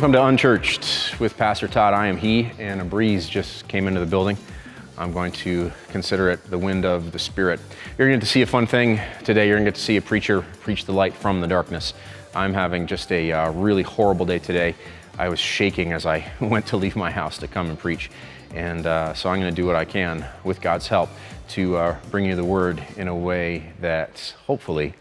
Welcome to Unchurched with Pastor Todd. I am he, and a breeze just came into the building. I'm going to consider it the wind of the Spirit. You're going to get to see a fun thing today. You're going to get to see a preacher preach the light from the darkness. I'm having just a uh, really horrible day today. I was shaking as I went to leave my house to come and preach. And uh, so I'm going to do what I can with God's help to uh, bring you the word in a way that hopefully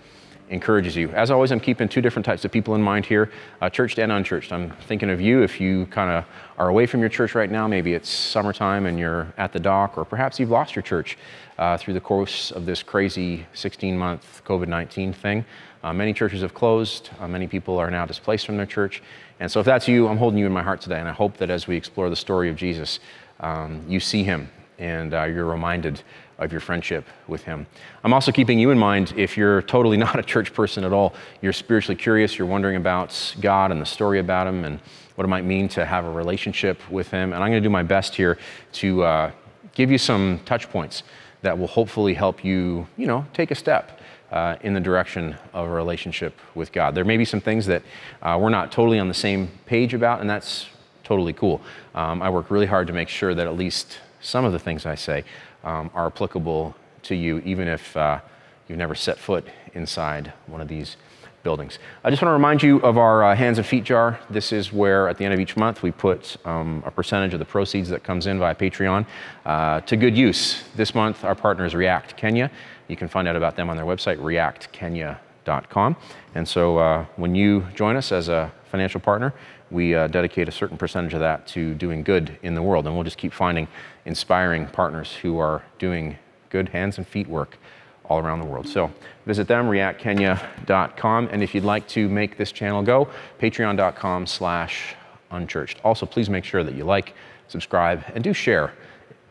encourages you. As always, I'm keeping two different types of people in mind here uh, churched and unchurched. I'm thinking of you if you kind of are away from your church right now. Maybe it's summertime and you're at the dock, or perhaps you've lost your church uh, through the course of this crazy 16 month COVID 19 thing. Uh, many churches have closed, uh, many people are now displaced from their church. And so, if that's you, I'm holding you in my heart today. And I hope that as we explore the story of Jesus, um, you see him and uh, you're reminded of your friendship with Him. I'm also keeping you in mind if you're totally not a church person at all, you're spiritually curious, you're wondering about God and the story about Him and what it might mean to have a relationship with Him. And I'm going to do my best here to uh, give you some touch points that will hopefully help you, you know, take a step. Uh, in the direction of a relationship with God. There may be some things that uh, we're not totally on the same page about, and that's totally cool. Um, I work really hard to make sure that at least some of the things I say um, are applicable to you, even if uh, you've never set foot inside one of these buildings. I just want to remind you of our uh, hands and feet jar. This is where, at the end of each month, we put um, a percentage of the proceeds that comes in via Patreon uh, to good use. This month, our partner is React Kenya. You can find out about them on their website, reactkenya.com. And so, uh, when you join us as a financial partner, we uh, dedicate a certain percentage of that to doing good in the world. And we'll just keep finding inspiring partners who are doing good hands and feet work all around the world. So visit them, reactkenya.com. And if you'd like to make this channel go, patreon.com slash unchurched. Also, please make sure that you like, subscribe, and do share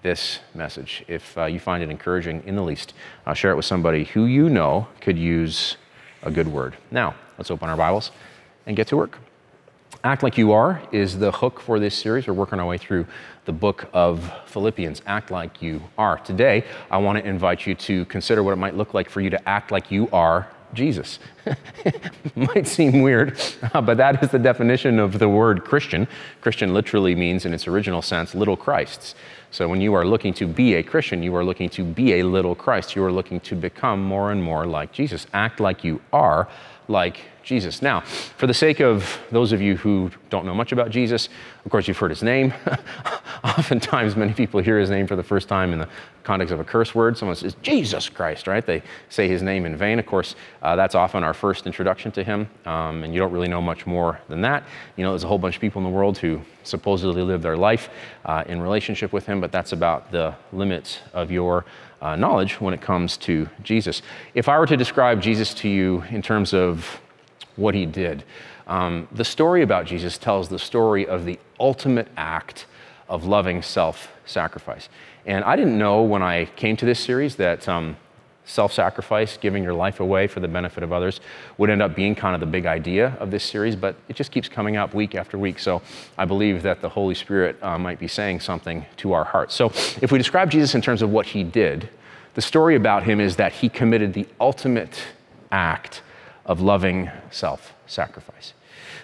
this message. If uh, you find it encouraging in the least, uh, share it with somebody who you know could use a good word. Now, let's open our Bibles and get to work. Act Like You Are is the hook for this series. We're working our way through the book of Philippians. Act Like You Are. Today, I want to invite you to consider what it might look like for you to act like you are Jesus. might seem weird, but that is the definition of the word Christian. Christian literally means, in its original sense, little Christs. So when you are looking to be a Christian, you are looking to be a little Christ. You are looking to become more and more like Jesus. Act like you are like Jesus. Now, for the sake of those of you who don't know much about Jesus, of course, you've heard his name. Oftentimes, many people hear his name for the first time in the context of a curse word. Someone says, Jesus Christ, right? They say his name in vain. Of course, uh, that's often our first introduction to him, um, and you don't really know much more than that. You know, there's a whole bunch of people in the world who supposedly live their life uh, in relationship with him, but that's about the limits of your uh, knowledge when it comes to Jesus. If I were to describe Jesus to you in terms of what he did. Um, the story about Jesus tells the story of the ultimate act of loving self sacrifice. And I didn't know when I came to this series that um, self sacrifice, giving your life away for the benefit of others, would end up being kind of the big idea of this series, but it just keeps coming up week after week. So I believe that the Holy Spirit uh, might be saying something to our hearts. So if we describe Jesus in terms of what he did, the story about him is that he committed the ultimate act of loving self sacrifice.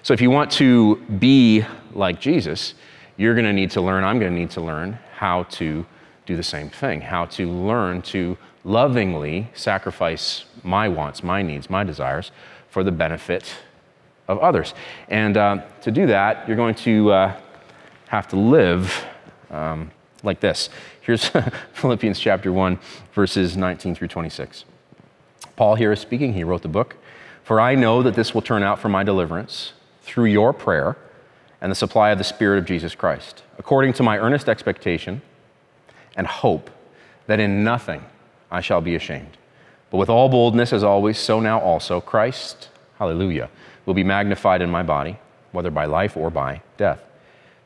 So, if you want to be like Jesus, you're going to need to learn, I'm going to need to learn how to do the same thing, how to learn to lovingly sacrifice my wants, my needs, my desires for the benefit of others. And uh, to do that, you're going to uh, have to live um, like this. Here's Philippians chapter 1, verses 19 through 26. Paul here is speaking. He wrote the book. For I know that this will turn out for my deliverance through your prayer and the supply of the Spirit of Jesus Christ, according to my earnest expectation and hope that in nothing I shall be ashamed. But with all boldness, as always, so now also Christ, hallelujah, will be magnified in my body, whether by life or by death.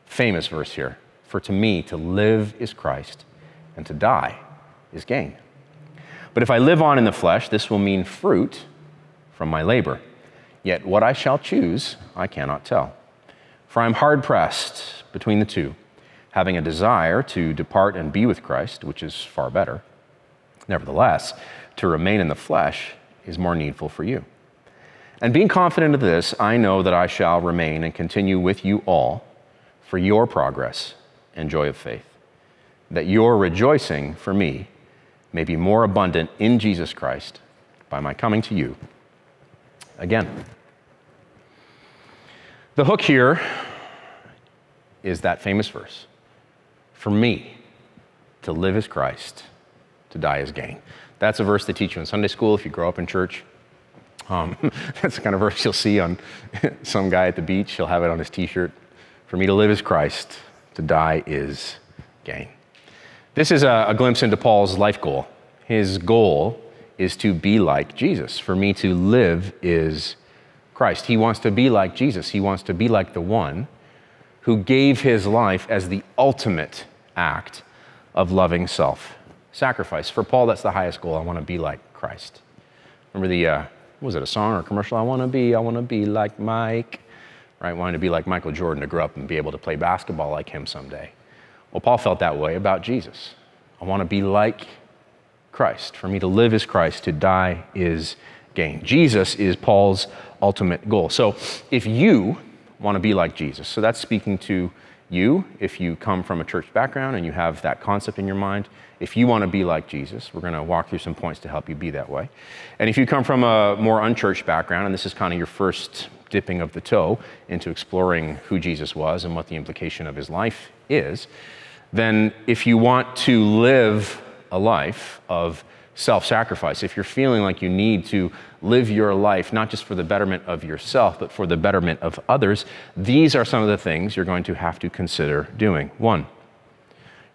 Famous verse here. For to me, to live is Christ, and to die is gain. But if I live on in the flesh, this will mean fruit from my labor. Yet what I shall choose, I cannot tell. For I am hard pressed between the two, having a desire to depart and be with Christ, which is far better. Nevertheless, to remain in the flesh is more needful for you. And being confident of this, I know that I shall remain and continue with you all for your progress and joy of faith, that your rejoicing for me may be more abundant in Jesus Christ by my coming to you again. The hook here is that famous verse For me, to live is Christ, to die is gain. That's a verse they teach you in Sunday school if you grow up in church. Um, that's the kind of verse you'll see on some guy at the beach. He'll have it on his t shirt. For me to live is Christ, to die is gain. This is a, a glimpse into Paul's life goal. His goal is to be like Jesus. For me to live is Christ. He wants to be like Jesus. He wants to be like the one who gave his life as the ultimate act of loving self sacrifice. For Paul, that's the highest goal. I want to be like Christ. Remember the, uh, was it a song or a commercial? I want to be, I want to be like Mike, right? Wanting to be like Michael Jordan to grow up and be able to play basketball like him someday. Well, Paul felt that way about Jesus. I want to be like Christ. For me to live is Christ, to die is gain. Jesus is Paul's ultimate goal. So if you want to be like Jesus, so that's speaking to you if you come from a church background and you have that concept in your mind. If you want to be like Jesus, we're going to walk through some points to help you be that way. And if you come from a more unchurched background, and this is kind of your first dipping of the toe into exploring who Jesus was and what the implication of his life is, then if you want to live a life of self sacrifice, if you're feeling like you need to live your life not just for the betterment of yourself, but for the betterment of others, these are some of the things you're going to have to consider doing. One,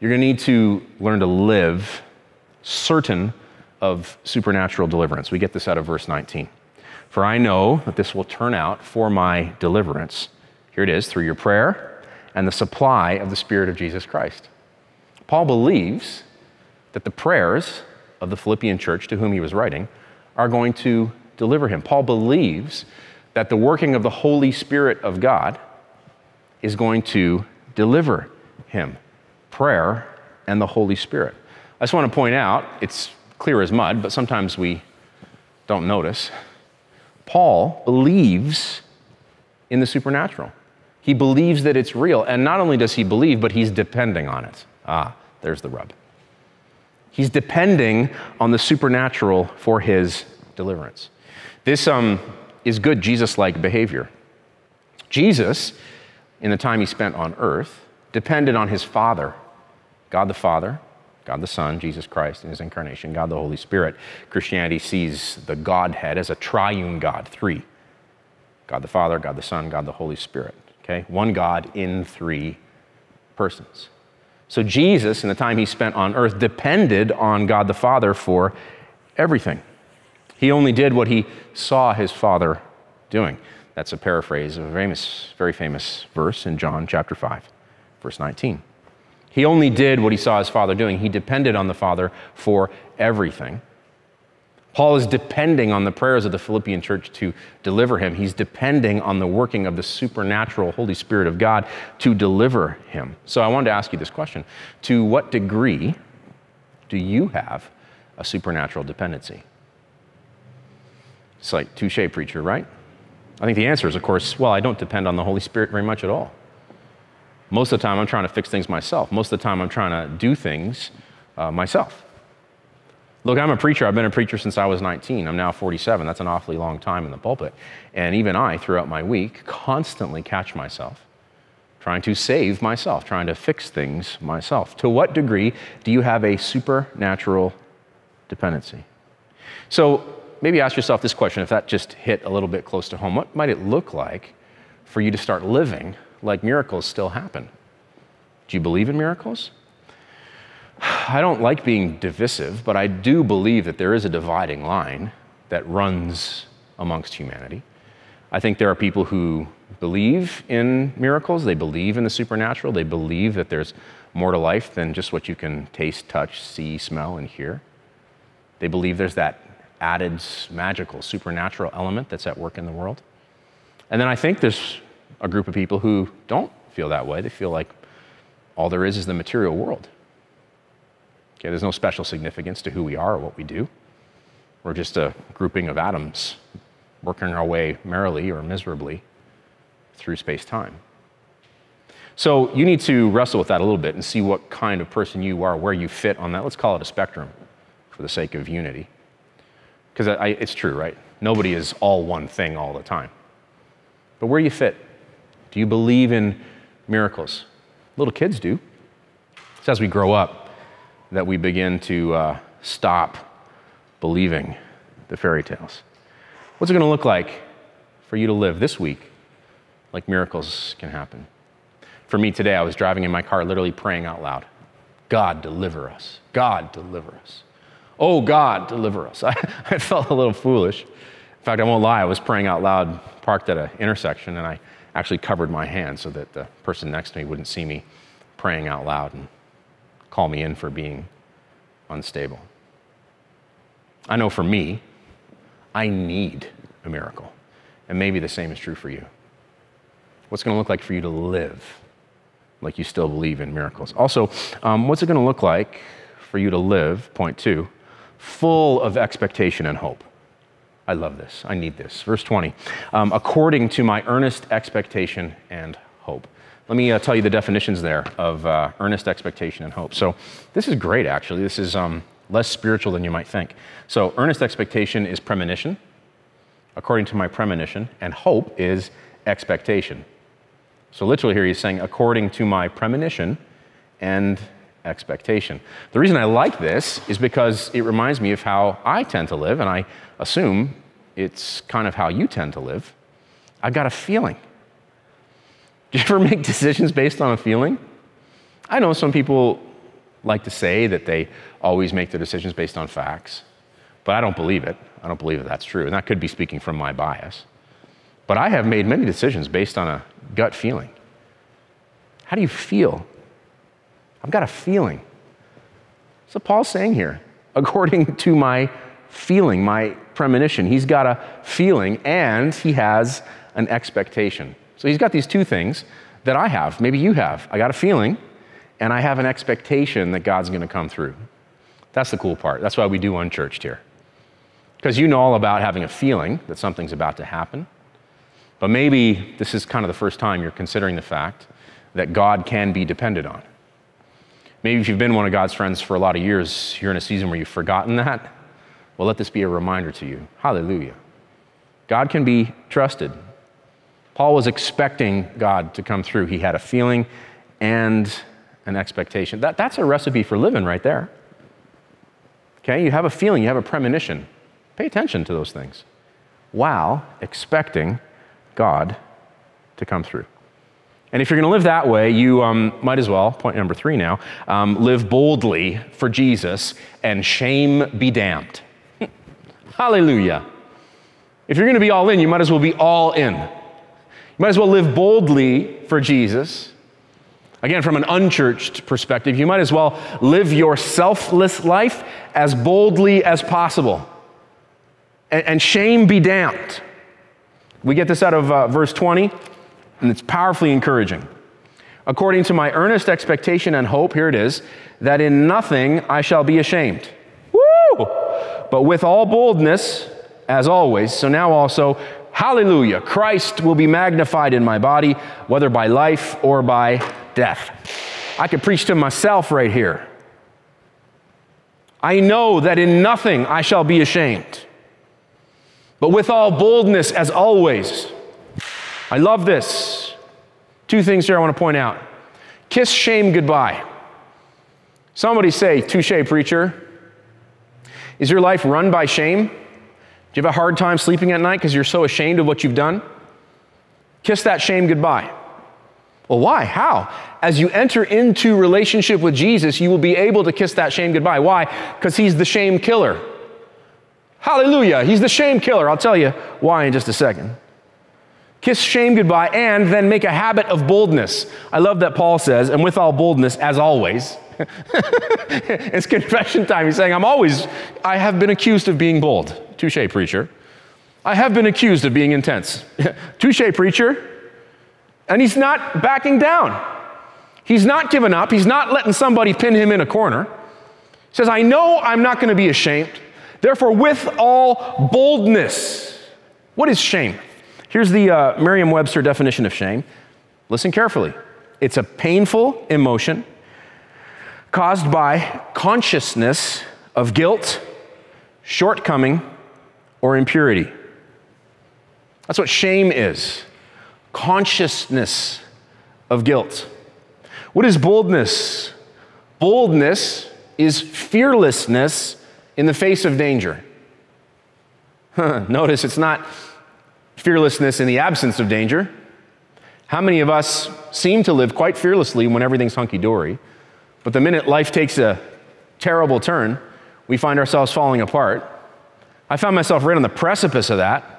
you're going to need to learn to live certain of supernatural deliverance. We get this out of verse 19. For I know that this will turn out for my deliverance. Here it is, through your prayer and the supply of the Spirit of Jesus Christ. Paul believes that the prayers of the Philippian church to whom he was writing are going to deliver him. Paul believes that the working of the Holy Spirit of God is going to deliver him. Prayer and the Holy Spirit. I just want to point out, it's clear as mud, but sometimes we don't notice. Paul believes in the supernatural. He believes that it's real. And not only does he believe, but he's depending on it. Ah, there's the rub. He's depending on the supernatural for his deliverance. This um, is good Jesus like behavior. Jesus, in the time he spent on earth, depended on his Father, God the Father, God the Son, Jesus Christ in his incarnation, God the Holy Spirit. Christianity sees the Godhead as a triune God, three God the Father, God the Son, God the Holy Spirit. Okay? One God in three persons. So Jesus, in the time he spent on earth, depended on God the Father for everything. He only did what he saw his Father doing. That's a paraphrase of a famous, very famous verse in John chapter 5, verse 19. He only did what he saw his Father doing. He depended on the Father for everything. Paul is depending on the prayers of the Philippian church to deliver him. He's depending on the working of the supernatural Holy Spirit of God to deliver him. So I wanted to ask you this question To what degree do you have a supernatural dependency? It's like touche, preacher, right? I think the answer is, of course, well, I don't depend on the Holy Spirit very much at all. Most of the time, I'm trying to fix things myself. Most of the time, I'm trying to do things uh, myself. Look, I'm a preacher. I've been a preacher since I was 19. I'm now 47. That's an awfully long time in the pulpit. And even I, throughout my week, constantly catch myself trying to save myself, trying to fix things myself. To what degree do you have a supernatural dependency? So maybe ask yourself this question if that just hit a little bit close to home. What might it look like for you to start living like miracles still happen? Do you believe in miracles? I don't like being divisive, but I do believe that there is a dividing line that runs amongst humanity. I think there are people who believe in miracles, they believe in the supernatural, they believe that there's more to life than just what you can taste, touch, see, smell, and hear. They believe there's that added magical, supernatural element that's at work in the world. And then I think there's a group of people who don't feel that way. They feel like all there is is the material world. Okay, there's no special significance to who we are or what we do. We're just a grouping of atoms working our way merrily or miserably through space time. So you need to wrestle with that a little bit and see what kind of person you are, where you fit on that. Let's call it a spectrum for the sake of unity. Because it's true, right? Nobody is all one thing all the time. But where you fit? Do you believe in miracles? Little kids do. It's as we grow up that we begin to uh, stop believing the fairy tales. What's it going to look like for you to live this week like miracles can happen? For me today, I was driving in my car, literally praying out loud God, deliver us. God, deliver us. Oh, God, deliver us. I, I felt a little foolish. In fact, I won't lie, I was praying out loud, parked at an intersection, and I actually covered my hand so that the person next to me wouldn't see me praying out loud and call me in for being unstable. I know for me, I need a miracle. And maybe the same is true for you. What's going to look like for you to live like you still believe in miracles? Also, um, what's it going to look like for you to live, point two, full of expectation and hope? I love this. I need this. Verse 20, um, according to my earnest expectation and hope. Let me uh, tell you the definitions there of uh, earnest expectation and hope. So, this is great, actually. This is um, less spiritual than you might think. So, earnest expectation is premonition, according to my premonition, and hope is expectation. So, literally, here he's saying, according to my premonition and expectation. The reason I like this is because it reminds me of how I tend to live, and I assume it's kind of how you tend to live. I've got a feeling. Do you ever make decisions based on a feeling? I know some people like to say that they always make their decisions based on facts, but I don't believe it. I don't believe that that's true. And that could be speaking from my bias. But I have made many decisions based on a gut feeling. How do you feel I've got a feeling. So Paul's saying here, according to my feeling, my premonition, he's got a feeling and he has an expectation. So he's got these two things that I have, maybe you have. I got a feeling and I have an expectation that God's going to come through. That's the cool part. That's why we do unchurched here. Because you know all about having a feeling that something's about to happen. But maybe this is kind of the first time you're considering the fact that God can be depended on. Maybe if you've been one of God's friends for a lot of years, you're in a season where you've forgotten that. Well, let this be a reminder to you. Hallelujah. God can be trusted. Paul was expecting God to come through. He had a feeling and an expectation. That, that's a recipe for living right there. Okay, you have a feeling, you have a premonition. Pay attention to those things while expecting God to come through. And if you're going to live that way, you um, might as well, point number three now, um, live boldly for Jesus and shame be damned. Hallelujah. If you're going to be all in, you might as well be all in. You might as well live boldly for Jesus. Again, from an unchurched perspective, you might as well live your selfless life as boldly as possible. And, and shame be damned. We get this out of uh, verse 20 and it's powerfully encouraging. According to my earnest expectation and hope, here it is, that in nothing I shall be ashamed. Woo! But with all boldness, as always, so now also, hallelujah, Christ will be magnified in my body, whether by life or by death. I could preach to myself right here. I know that in nothing I shall be ashamed, but with all boldness, as always, I love this. Two things here I want to point out. Kiss shame goodbye. Somebody say, touche, preacher. Is your life run by shame? Do you have a hard time sleeping at night because you're so ashamed of what you've done? Kiss that shame goodbye. Well, why? How? As you enter into relationship with Jesus, you will be able to kiss that shame goodbye. Why? Because he's the shame killer. Hallelujah. He's the shame killer. I'll tell you why in just a second. Kiss shame goodbye and then make a habit of boldness. I love that Paul says, and with all boldness, as always. it's confession time. He's saying, I'm always, I have been accused of being bold. Touche, preacher. I have been accused of being intense. Touche, preacher. And he's not backing down. He's not giving up. He's not letting somebody pin him in a corner. He says, I know I'm not going to be ashamed. Therefore, with all boldness, What is shame? Here's the uh, Merriam Webster definition of shame. Listen carefully it's a painful emotion caused by consciousness of guilt, shortcoming, or impurity. That's what shame is consciousness of guilt. What is boldness? Boldness is fearlessness in the face of danger. Notice it's not fearlessness in the absence of danger. How many of us seem to live quite fearlessly when everything's hunky dory, but the minute life takes a terrible turn, we find ourselves falling apart? I found myself right on the precipice of that.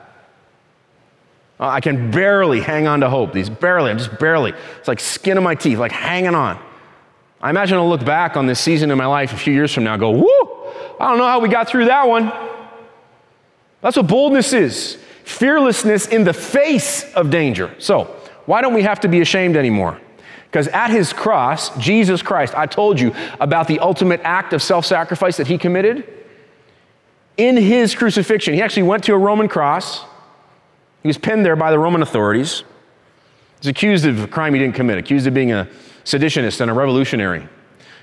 Uh, I can barely hang on to hope. These barely, I'm just barely. It's like skin of my teeth, like hanging on. I imagine I'll look back on this season in my life a few years from now go, whoo, I don't know how we got through that one. That's what boldness is fearlessness in the face of danger. So, why don't we have to be ashamed anymore? Because at his cross, Jesus Christ, I told you about the ultimate act of self sacrifice that he committed. In his crucifixion, he actually went to a Roman cross. He was pinned there by the Roman authorities. He's accused of a crime he didn't commit, accused of being a seditionist and a revolutionary.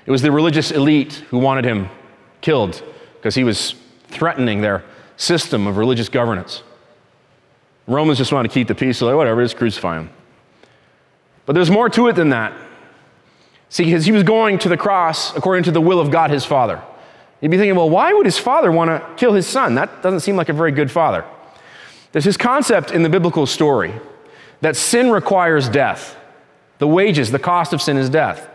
It was the religious elite who wanted him killed because he was threatening their system of religious governance. Romans just want to keep the peace, so like, whatever, just crucify him. But there's more to it than that. See, because he was going to the cross according to the will of God his Father. You'd be thinking, well, why would his father want to kill his son? That doesn't seem like a very good father. There's this concept in the biblical story that sin requires death. The wages, the cost of sin is death.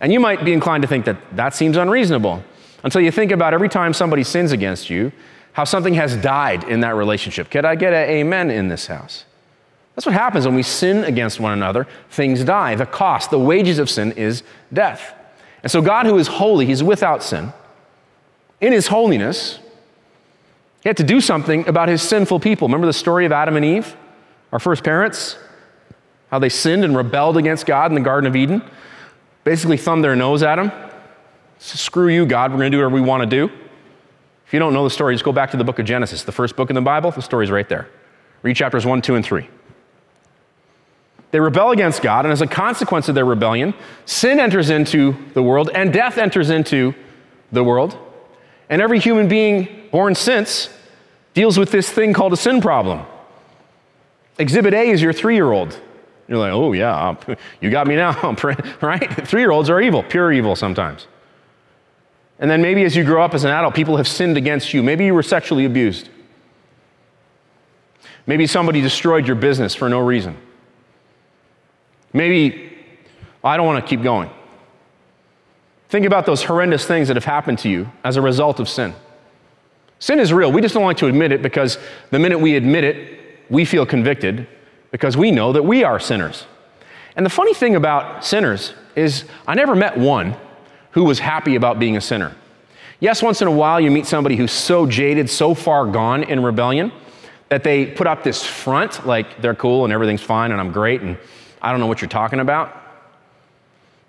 And you might be inclined to think that that seems unreasonable until you think about every time somebody sins against you, how something has died in that relationship. Could I get an amen in this house? That's what happens when we sin against one another. Things die. The cost, the wages of sin is death. And so, God, who is holy, He's without sin. In His holiness, He had to do something about His sinful people. Remember the story of Adam and Eve, our first parents? How they sinned and rebelled against God in the Garden of Eden? Basically, thumbed their nose at Him. Screw you, God, we're going to do whatever we want to do. If you don't know the story, just go back to the book of Genesis, the first book in the Bible. The story's right there. Read chapters 1, 2, and 3. They rebel against God, and as a consequence of their rebellion, sin enters into the world and death enters into the world. And every human being born since deals with this thing called a sin problem. Exhibit A is your three year old. You're like, oh, yeah, um, you got me now, right? Three year olds are evil, pure evil sometimes. And then maybe as you grow up as an adult, people have sinned against you. Maybe you were sexually abused. Maybe somebody destroyed your business for no reason. Maybe I don't want to keep going. Think about those horrendous things that have happened to you as a result of sin. Sin is real. We just don't like to admit it because the minute we admit it, we feel convicted because we know that we are sinners. And the funny thing about sinners is, I never met one who was happy about being a sinner. Yes, once in a while you meet somebody who's so jaded, so far gone in rebellion that they put up this front like they're cool and everything's fine and I'm great and I don't know what you're talking about.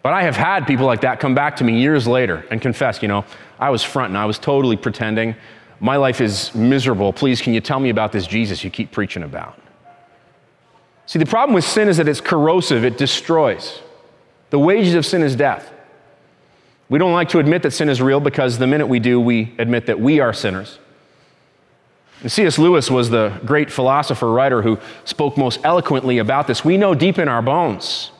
But I have had people like that come back to me years later and confess, you know, I was fronting, I was totally pretending. My life is miserable. Please, can you tell me about this Jesus you keep preaching about? See, the problem with sin is that it's corrosive, it destroys. The wages of sin is death. We don't like to admit that sin is real because the minute we do, we admit that we are sinners. And C.S. Lewis was the great philosopher writer who spoke most eloquently about this. We know deep in our bones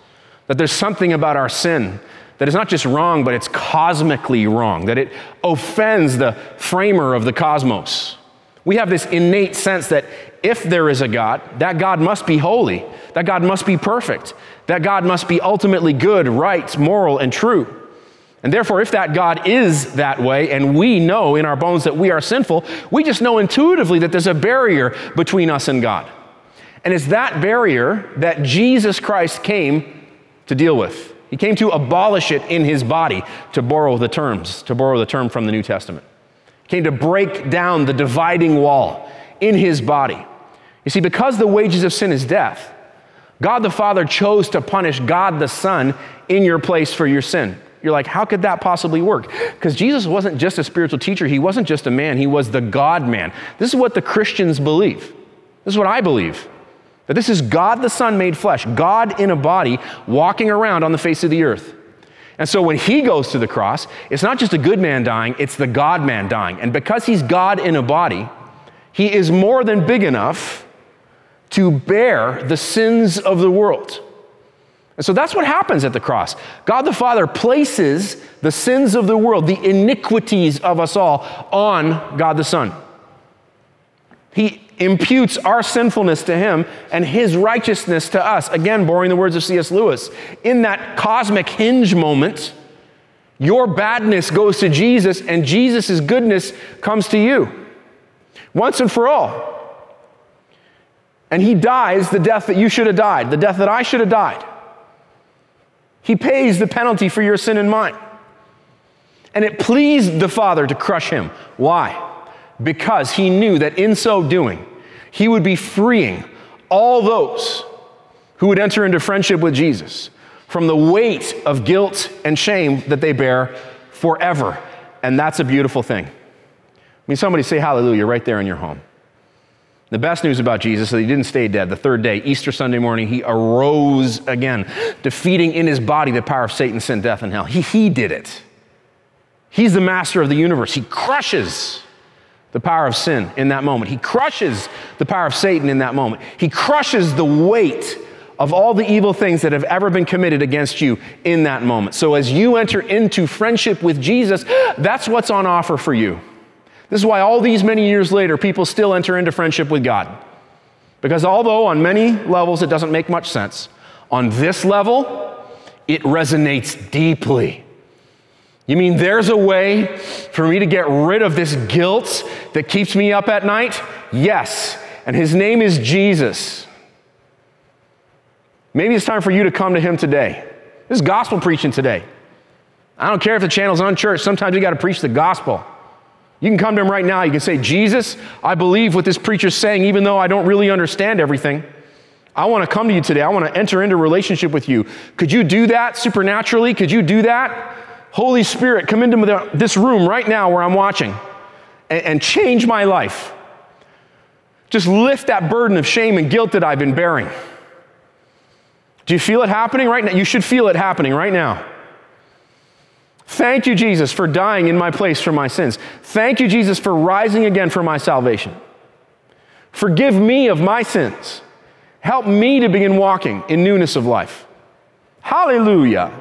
that there's something about our sin that is not just wrong, but it's cosmically wrong, that it offends the framer of the cosmos. We have this innate sense that if there is a God, that God must be holy, that God must be perfect, that God must be ultimately good, right, moral, and true. And therefore, if that God is that way, and we know in our bones that we are sinful, we just know intuitively that there's a barrier between us and God. And it's that barrier that Jesus Christ came to deal with. He came to abolish it in his body, to borrow the terms, to borrow the term from the New Testament. He came to break down the dividing wall in his body. You see, because the wages of sin is death, God the Father chose to punish God the Son in your place for your sin. You're like, how could that possibly work? Because Jesus wasn't just a spiritual teacher, he wasn't just a man, he was the God man. This is what the Christians believe. This is what I believe. That this is God the Son made flesh, God in a body walking around on the face of the earth. And so when he goes to the cross, it's not just a good man dying, it's the God man dying. And because he's God in a body, he is more than big enough to bear the sins of the world. And so that's what happens at the cross. God the Father places the sins of the world, the iniquities of us all, on God the Son. He imputes our sinfulness to him and his righteousness to us. Again, borrowing the words of C.S. Lewis. In that cosmic hinge moment, your badness goes to Jesus and Jesus' goodness comes to you. Once and for all. And he dies the death that you should have died, the death that I should have died. He pays the penalty for your sin and mine. And it pleased the Father to crush him. Why? Because he knew that in so doing, he would be freeing all those who would enter into friendship with Jesus from the weight of guilt and shame that they bear forever. And that's a beautiful thing. I mean, somebody say hallelujah right there in your home. The best news about Jesus is that he didn't stay dead. The third day, Easter Sunday morning, he arose again, defeating in his body the power of Satan, sin, death, and hell. He, he did it. He's the master of the universe. He crushes the power of sin in that moment. He crushes the power of Satan in that moment. He crushes the weight of all the evil things that have ever been committed against you in that moment. So as you enter into friendship with Jesus, that's what's on offer for you. This is why all these many years later, people still enter into friendship with God. Because although on many levels it doesn't make much sense, on this level, it resonates deeply. You mean there's a way for me to get rid of this guilt that keeps me up at night? Yes. And his name is Jesus. Maybe it's time for you to come to him today. This is gospel preaching today. I don't care if the channel's unchurched, sometimes you got to preach the gospel. You can come to him right now. You can say, Jesus, I believe what this preacher's saying, even though I don't really understand everything. I want to come to you today. I want to enter into a relationship with you. Could you do that supernaturally? Could you do that? Holy Spirit, come into this room right now where I'm watching and, and change my life. Just lift that burden of shame and guilt that I've been bearing. Do you feel it happening right now? You should feel it happening right now. Thank you, Jesus, for dying in my place for my sins. Thank you, Jesus, for rising again for my salvation. Forgive me of my sins. Help me to begin walking in newness of life. Hallelujah.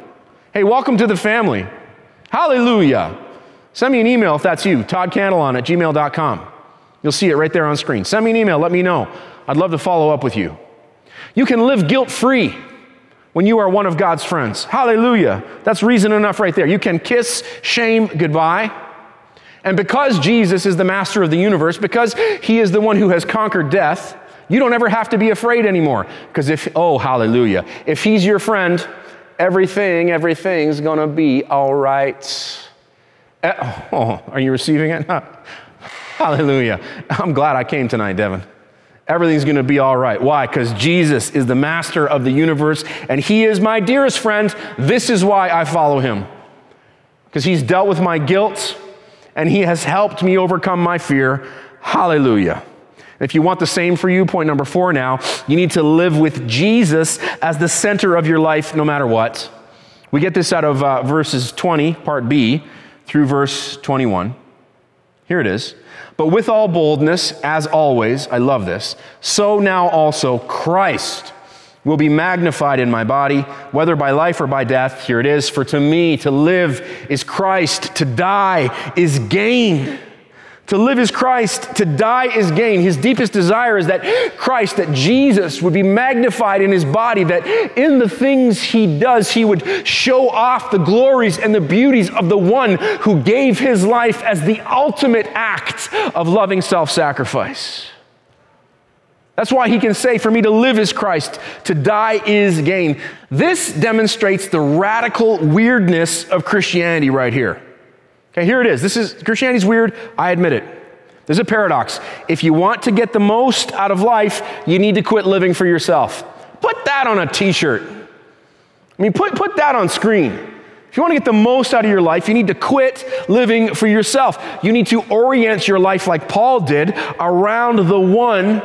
Hey, welcome to the family. Hallelujah. Send me an email if that's you, toddcandelon at gmail.com. You'll see it right there on screen. Send me an email, let me know. I'd love to follow up with you. You can live guilt free when you are one of God's friends. Hallelujah. That's reason enough right there. You can kiss shame goodbye. And because Jesus is the master of the universe, because he is the one who has conquered death, you don't ever have to be afraid anymore. Because if, oh, hallelujah, if he's your friend, everything, everything's gonna be all right. Eh, oh, are you receiving it? Hallelujah. I'm glad I came tonight, Devin. Everything's gonna be all right. Why? Because Jesus is the master of the universe and he is my dearest friend. This is why I follow him. Because he's dealt with my guilt and he has helped me overcome my fear. Hallelujah. If you want the same for you, point number four now, you need to live with Jesus as the center of your life no matter what. We get this out of uh, verses 20, part B, through verse 21. Here it is. But with all boldness, as always, I love this, so now also Christ will be magnified in my body, whether by life or by death. Here it is. For to me, to live is Christ, to die is gain. To live is Christ, to die is gain. His deepest desire is that Christ, that Jesus would be magnified in his body, that in the things he does, he would show off the glories and the beauties of the one who gave his life as the ultimate act of loving self sacrifice. That's why he can say, For me to live is Christ, to die is gain. This demonstrates the radical weirdness of Christianity right here. Okay, here it is. This is Christianity's weird. I admit it. There's a paradox. If you want to get the most out of life, you need to quit living for yourself. Put that on a t-shirt. I mean, put, put that on screen. If you want to get the most out of your life, you need to quit living for yourself. You need to orient your life like Paul did around the one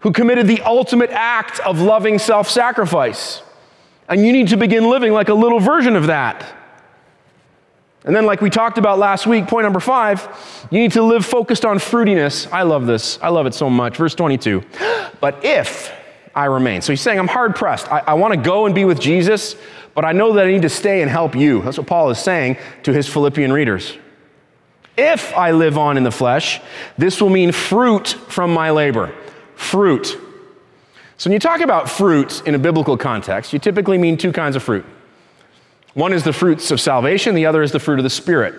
who committed the ultimate act of loving self sacrifice. And you need to begin living like a little version of that. And then, like we talked about last week, point number five, you need to live focused on fruitiness. I love this. I love it so much. Verse 22. But if I remain. So he's saying, I'm hard pressed. I, I want to go and be with Jesus, but I know that I need to stay and help you. That's what Paul is saying to his Philippian readers. If I live on in the flesh, this will mean fruit from my labor. Fruit. So when you talk about fruit in a biblical context, you typically mean two kinds of fruit. One is the fruits of salvation, the other is the fruit of the Spirit.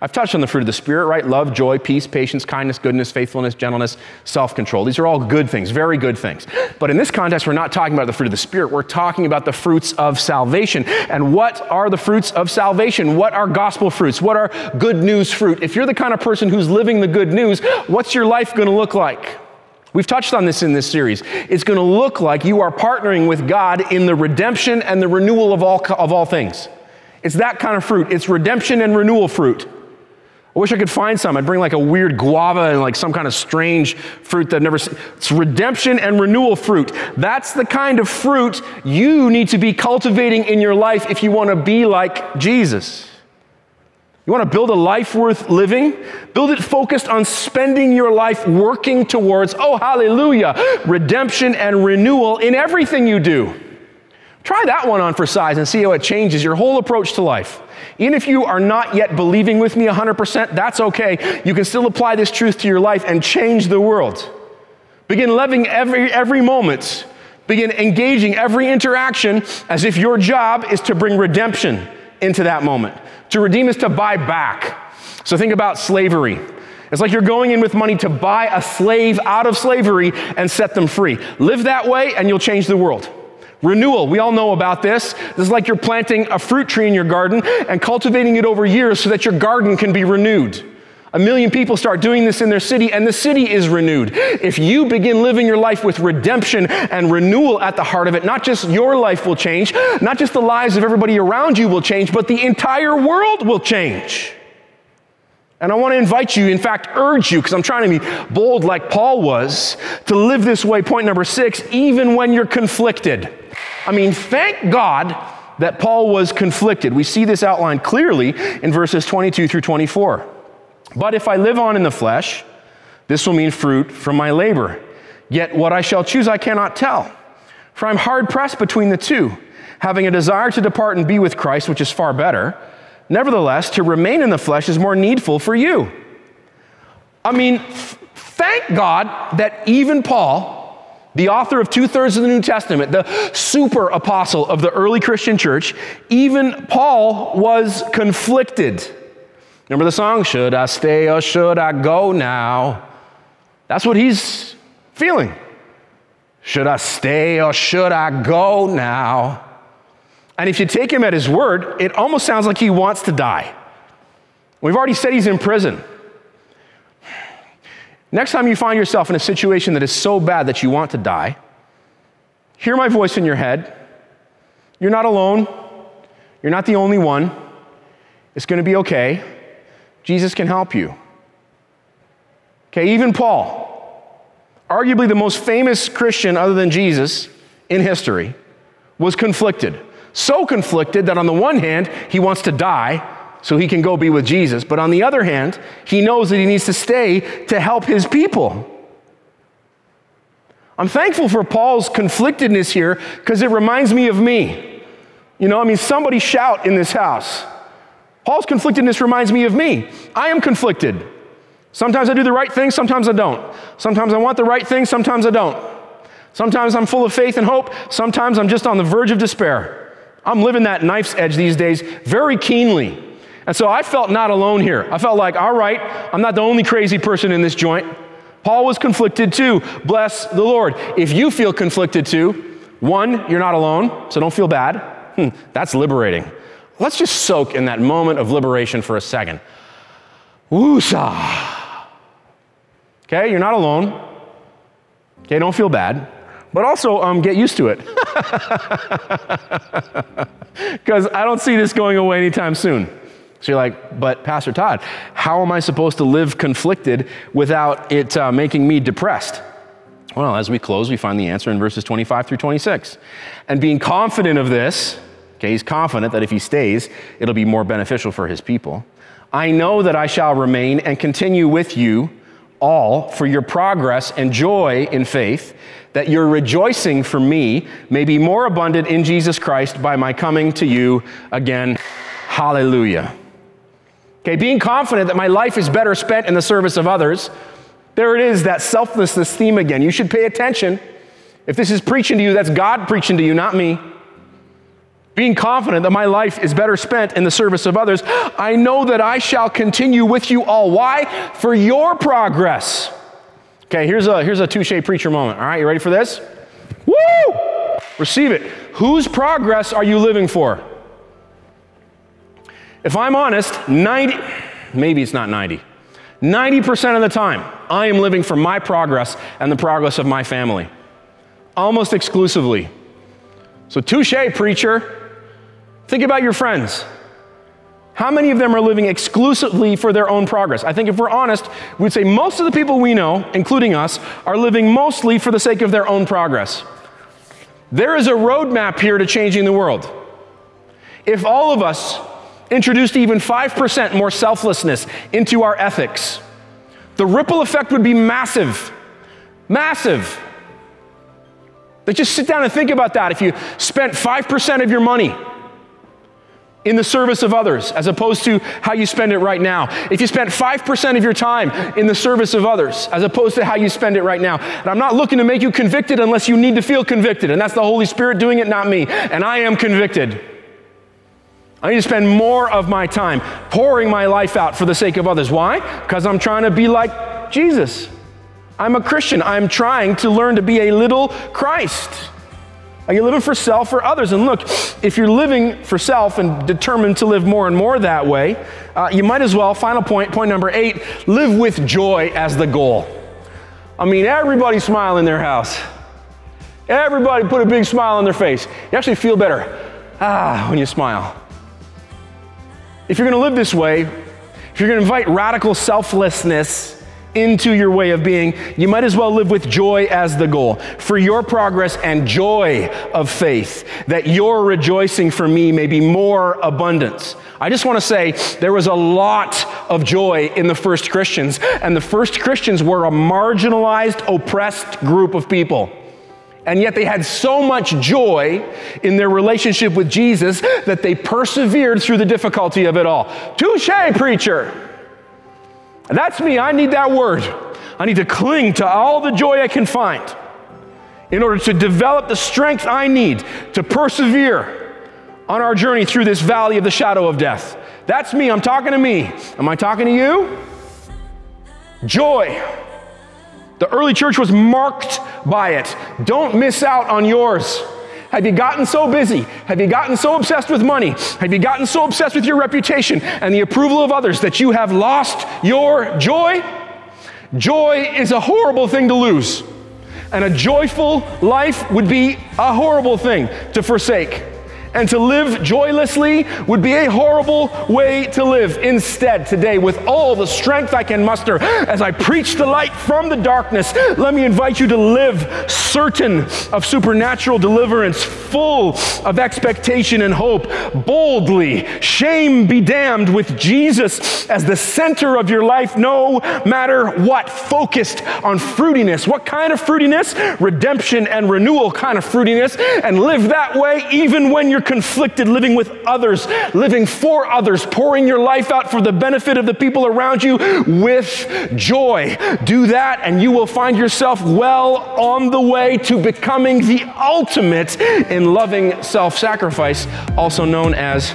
I've touched on the fruit of the Spirit, right? Love, joy, peace, patience, kindness, goodness, faithfulness, gentleness, self control. These are all good things, very good things. But in this context, we're not talking about the fruit of the Spirit. We're talking about the fruits of salvation. And what are the fruits of salvation? What are gospel fruits? What are good news fruit? If you're the kind of person who's living the good news, what's your life going to look like? We've touched on this in this series. It's going to look like you are partnering with God in the redemption and the renewal of all, of all things. It's that kind of fruit. It's redemption and renewal fruit. I wish I could find some. I'd bring like a weird guava and like some kind of strange fruit that I've never seen. It's redemption and renewal fruit. That's the kind of fruit you need to be cultivating in your life if you want to be like Jesus. You want to build a life worth living? Build it focused on spending your life working towards, oh, hallelujah, redemption and renewal in everything you do. Try that one on for size and see how it changes your whole approach to life. Even if you are not yet believing with me 100%, that's okay. You can still apply this truth to your life and change the world. Begin loving every, every moment. Begin engaging every interaction as if your job is to bring redemption into that moment. To redeem is to buy back. So think about slavery. It's like you're going in with money to buy a slave out of slavery and set them free. Live that way and you'll change the world. Renewal, we all know about this. This is like you're planting a fruit tree in your garden and cultivating it over years so that your garden can be renewed. A million people start doing this in their city, and the city is renewed. If you begin living your life with redemption and renewal at the heart of it, not just your life will change, not just the lives of everybody around you will change, but the entire world will change. And I want to invite you, in fact, urge you, because I'm trying to be bold like Paul was, to live this way. Point number six, even when you're conflicted. I mean, thank God that Paul was conflicted. We see this outlined clearly in verses 22 through 24. But if I live on in the flesh, this will mean fruit from my labor. Yet what I shall choose I cannot tell. For I'm hard pressed between the two, having a desire to depart and be with Christ, which is far better. Nevertheless, to remain in the flesh is more needful for you. I mean, thank God that even Paul, the author of two thirds of the New Testament, the super apostle of the early Christian church, even Paul was conflicted. Remember the song, Should I Stay or Should I Go Now? That's what he's feeling. Should I stay or should I go now? And if you take him at his word, it almost sounds like he wants to die. We've already said he's in prison. Next time you find yourself in a situation that is so bad that you want to die, hear my voice in your head. You're not alone. You're not the only one. It's going to be okay. Jesus can help you. Okay, even Paul, arguably the most famous Christian other than Jesus in history, was conflicted. So conflicted that on the one hand, he wants to die so he can go be with Jesus. But on the other hand, he knows that he needs to stay to help his people. I'm thankful for Paul's conflictedness here because it reminds me of me. You know, I mean, somebody shout in this house. Paul's conflictedness reminds me of me. I am conflicted. Sometimes I do the right thing, sometimes I don't. Sometimes I want the right thing, sometimes I don't. Sometimes I'm full of faith and hope, sometimes I'm just on the verge of despair. I'm living that knife's edge these days very keenly. And so I felt not alone here. I felt like, all right, I'm not the only crazy person in this joint. Paul was conflicted too. Bless the Lord. If you feel conflicted too, one, you're not alone, so don't feel bad. Hmm, that's liberating. Let's just soak in that moment of liberation for a second. Woosah. Okay, you're not alone. Okay, don't feel bad. But also, um, get used to it. Because I don't see this going away anytime soon. So you're like, but Pastor Todd, how am I supposed to live conflicted without it uh, making me depressed? Well, as we close, we find the answer in verses 25 through 26. And being confident of this, okay, he's confident that if he stays, it'll be more beneficial for his people. I know that I shall remain and continue with you all for your progress and joy in faith, that your rejoicing for me may be more abundant in Jesus Christ by my coming to you again. Hallelujah. Okay, being confident that my life is better spent in the service of others there it is, that selflessness theme again. You should pay attention. If this is preaching to you, that's God preaching to you, not me. Being confident that my life is better spent in the service of others, I know that I shall continue with you all. Why? For your progress. Okay, here's a here's a touche preacher moment. All right, you ready for this? Woo! Receive it. Whose progress are you living for? If I'm honest, 90, maybe it's not 90. 90% of the time, I am living for my progress and the progress of my family, almost exclusively. So, touche, preacher. Think about your friends. How many of them are living exclusively for their own progress? I think if we're honest, we'd say most of the people we know, including us, are living mostly for the sake of their own progress. There is a roadmap here to changing the world. If all of us introduced even 5% more selflessness into our ethics, the ripple effect would be massive. Massive. Like, just sit down and think about that. If you spent 5% of your money in the service of others, as opposed to how you spend it right now. If you spent 5% of your time in the service of others, as opposed to how you spend it right now. And I'm not looking to make you convicted unless you need to feel convicted. And that's the Holy Spirit doing it, not me. And I am convicted. I need to spend more of my time pouring my life out for the sake of others. Why? Because I'm trying to be like Jesus. I'm a Christian. I'm trying to learn to be a little Christ. Are you living for self or others? And look, if you're living for self and determined to live more and more that way, uh, you might as well, final point, point number eight, live with joy as the goal. I mean, everybody smile in their house. Everybody put a big smile on their face. You actually feel better ah, when you smile. If you're going to live this way, if you're going to invite radical selflessness into your way of being, you might as well live with joy as the goal. For your progress and joy of faith, that your rejoicing for me may be more abundant. I just want to say there was a lot of joy in the first Christians, and the first Christians were a marginalized, oppressed group of people. And yet they had so much joy in their relationship with Jesus that they persevered through the difficulty of it all. Touche, preacher. That's me. I need that word. I need to cling to all the joy I can find in order to develop the strength I need to persevere on our journey through this valley of the shadow of death. That's me. I'm talking to me. Am I talking to you? Joy. The early church was marked by it. Don't miss out on yours. Have you gotten so busy? Have you gotten so obsessed with money? Have you gotten so obsessed with your reputation and the approval of others that you have lost your joy? Joy is a horrible thing to lose. And a joyful life would be a horrible thing to forsake. And to live joylessly would be a horrible way to live. Instead, today, with all the strength I can muster as I preach the light from the darkness, let me invite you to live certain of supernatural deliverance, full of expectation and hope, boldly, shame be damned, with Jesus as the center of your life, no matter what, focused on fruitiness. What kind of fruitiness? Redemption and renewal kind of fruitiness, and live that way even when you're conflicted, living with others, living for others, pouring your life out for the benefit of the people around you with joy. Do that, and you will find yourself well on the way to becoming the ultimate in loving self sacrifice, also known as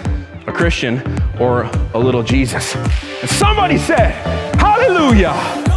a Christian or a little Jesus. And somebody said, Hallelujah!